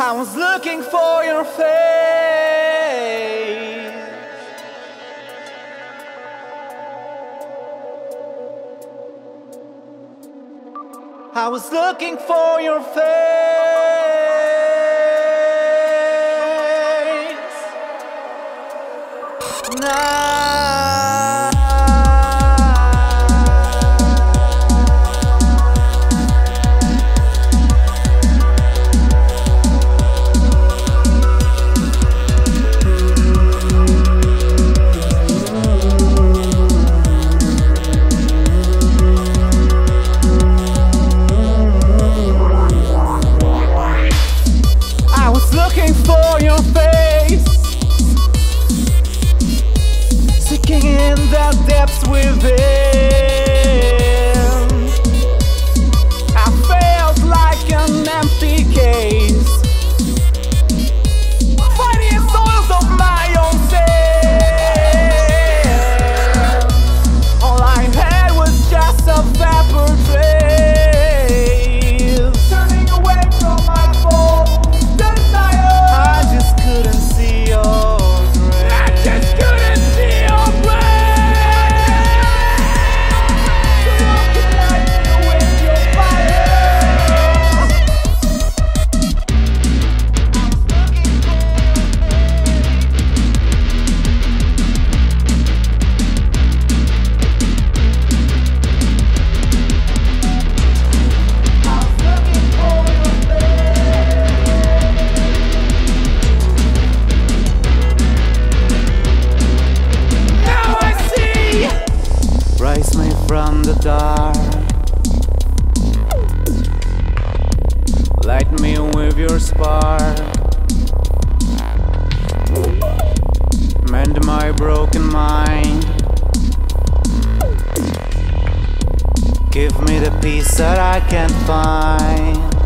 I was looking for your face. I was looking for your face. Give me the peace that I can't find.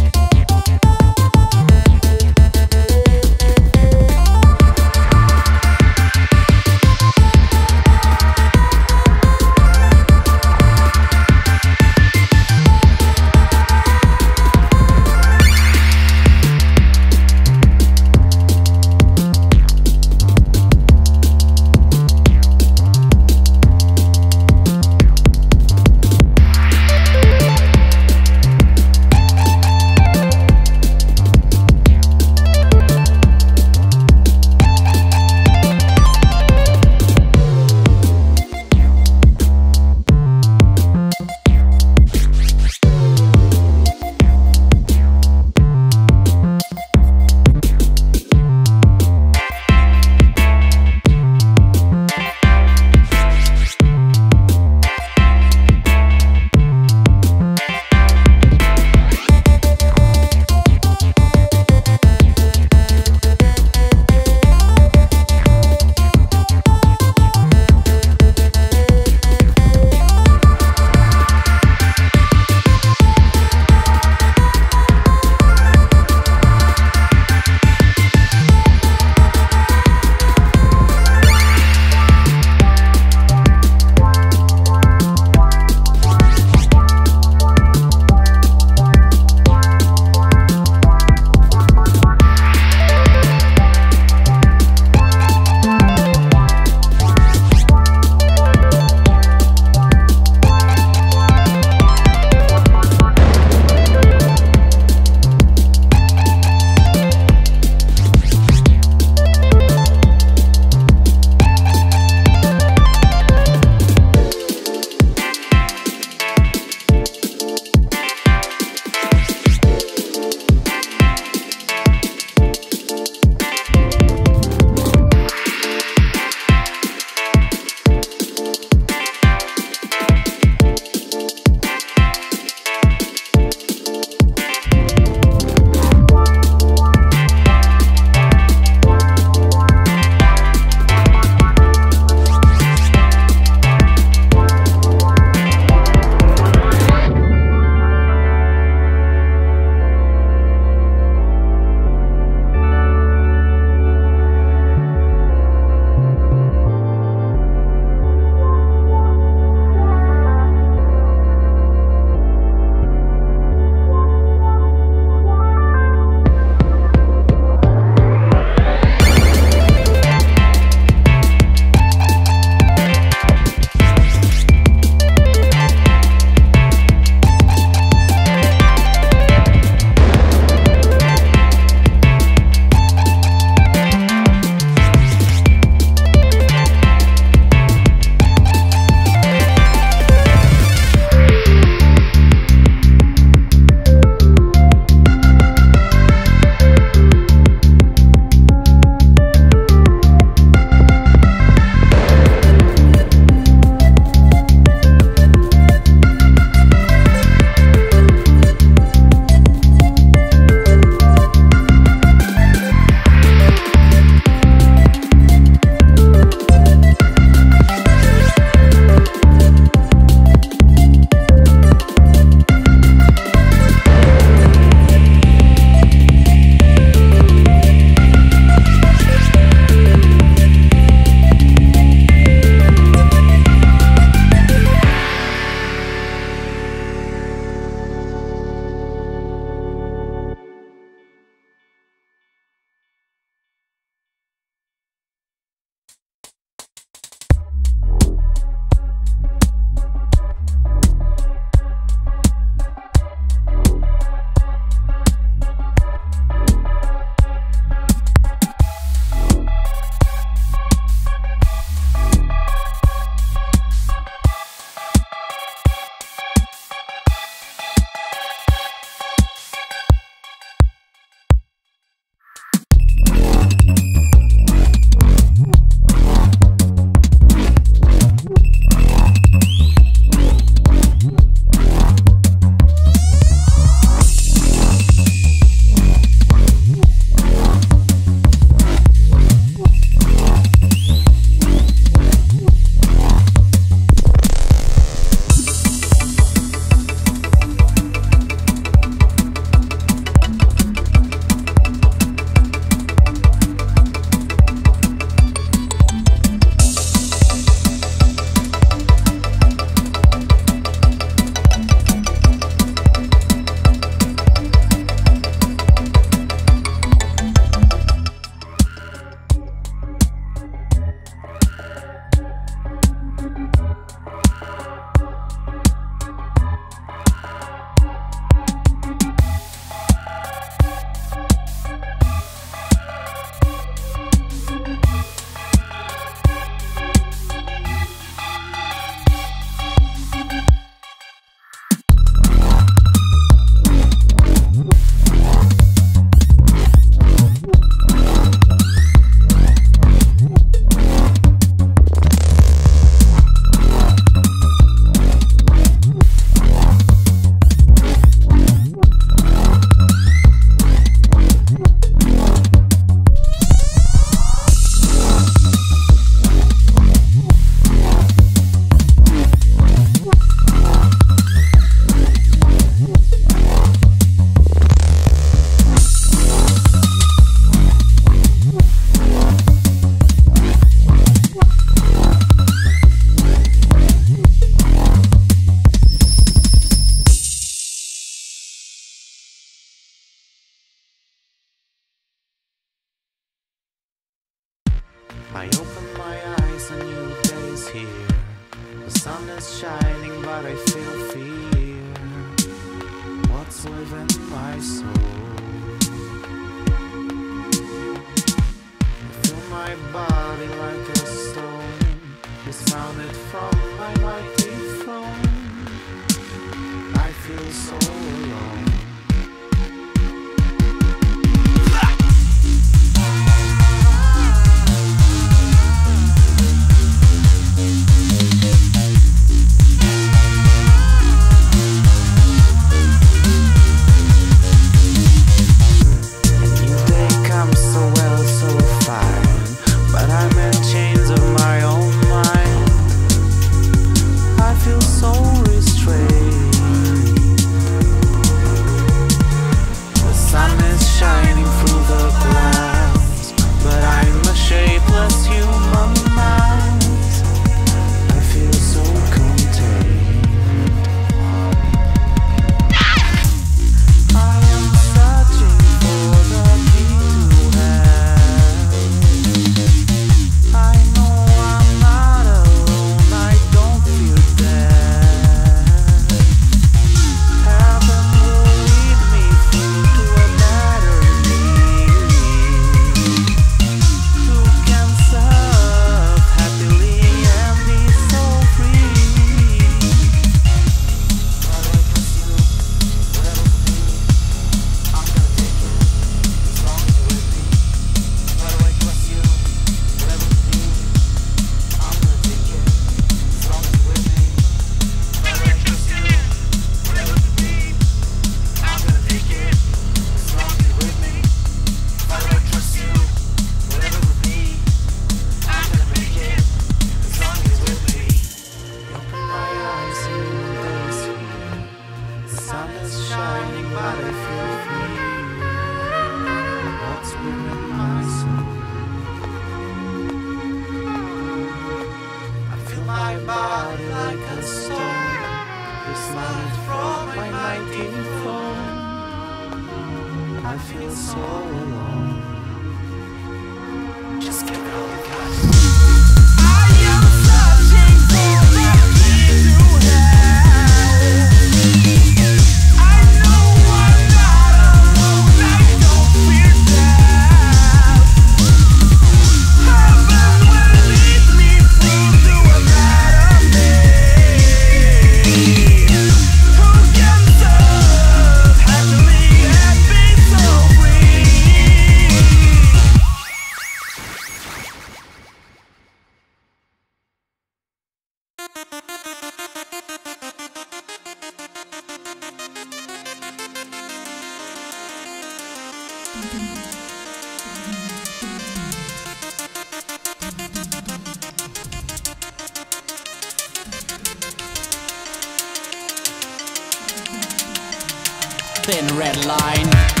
Thin red line.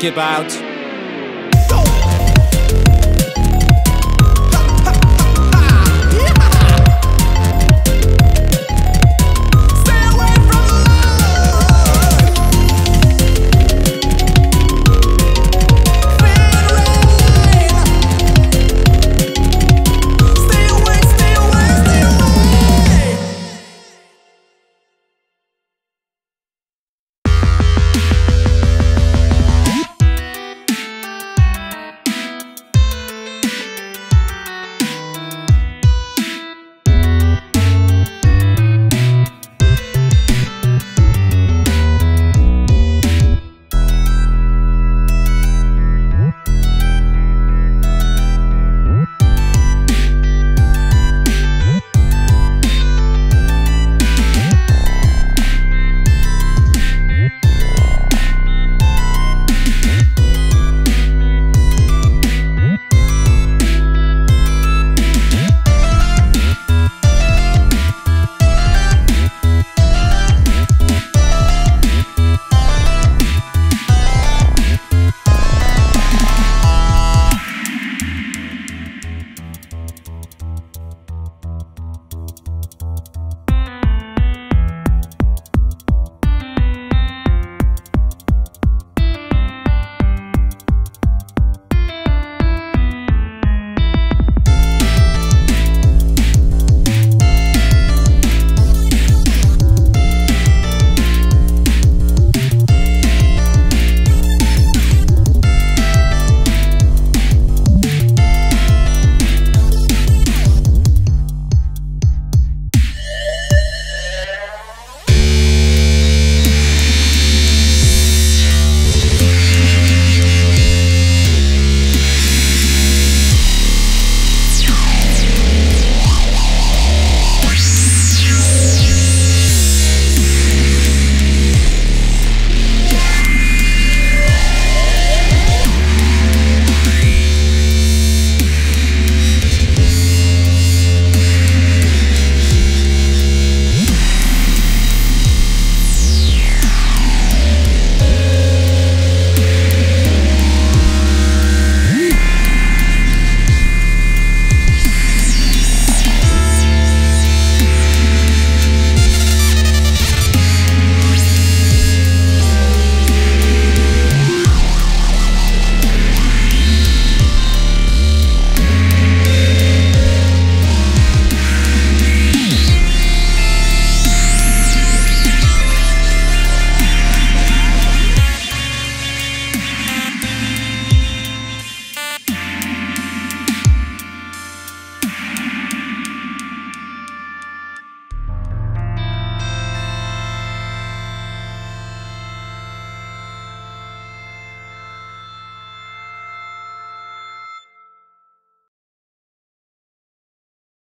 You better keep out.